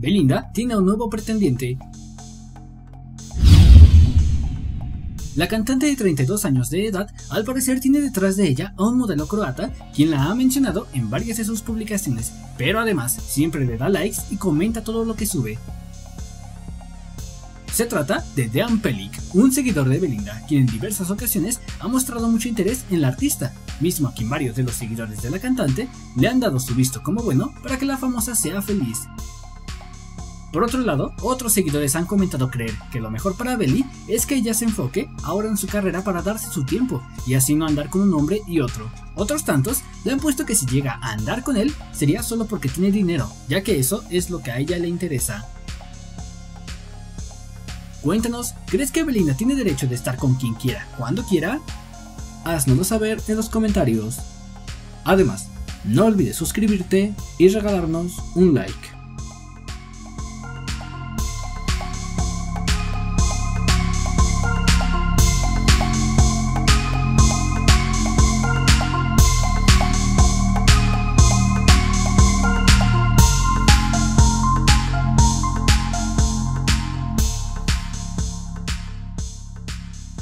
Belinda tiene un nuevo pretendiente. La cantante de 32 años de edad al parecer tiene detrás de ella a un modelo croata quien la ha mencionado en varias de sus publicaciones, pero además siempre le da likes y comenta todo lo que sube. Se trata de Dean Pelic, un seguidor de Belinda, quien en diversas ocasiones ha mostrado mucho interés en la artista, mismo a quien varios de los seguidores de la cantante le han dado su visto como bueno para que la famosa sea feliz. Por otro lado, otros seguidores han comentado creer que lo mejor para Belly es que ella se enfoque ahora en su carrera para darse su tiempo y así no andar con un hombre y otro. Otros tantos le han puesto que si llega a andar con él sería solo porque tiene dinero, ya que eso es lo que a ella le interesa. Cuéntanos, ¿crees que Belinda tiene derecho de estar con quien quiera, cuando quiera? Haznoslo saber en los comentarios. Además, no olvides suscribirte y regalarnos un like.